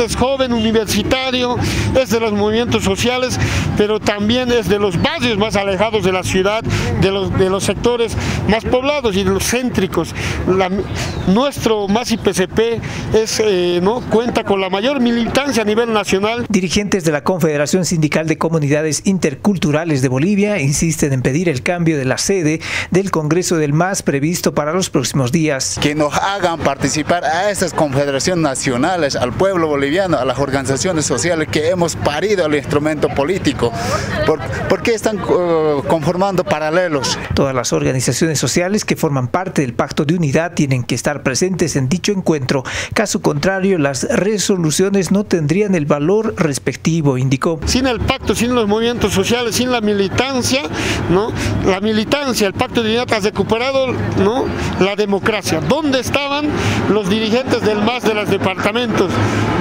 Es joven, universitario, es de los movimientos sociales, pero también es de los barrios más alejados de la ciudad, de los, de los sectores más poblados y de los céntricos. La, nuestro MAS PCP es, eh, ¿no? cuenta con la mayor militancia a nivel nacional. Dirigentes de la Confederación Sindical de Comunidades Interculturales de Bolivia insisten en pedir el cambio de la sede del Congreso del MAS previsto para los próximos días. Que nos hagan participar a esas confederaciones nacionales, al pueblo boliviano, a las organizaciones sociales que hemos parido el instrumento político. ¿Por, por qué están uh, conformando paralelos? Todas las organizaciones sociales que forman parte del Pacto de Unidad tienen que estar presentes en dicho encuentro. Caso contrario, las resoluciones no tendrían el valor respectivo, indicó. Sin el pacto, sin los movimientos sociales, sin la militancia, ¿no? La militancia, el Pacto de Unidad ha recuperado ¿no? la democracia. ¿Dónde estaban los dirigentes del MAS de los departamentos?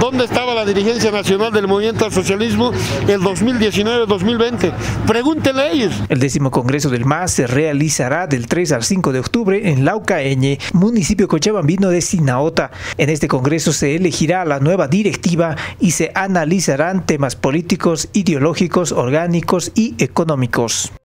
¿Dónde estaba la dirigencia nacional del movimiento al socialismo el 2019-2020? Pregúntenle a ellos. El décimo congreso del MAS se realizará del 3 al 5 de octubre en Laucaeñe, municipio cochabambino de Sinaota. En este congreso se elegirá la nueva directiva y se analizarán temas políticos, ideológicos, orgánicos y económicos.